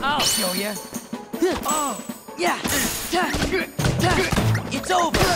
I'll show you. Oh, yeah. It's over.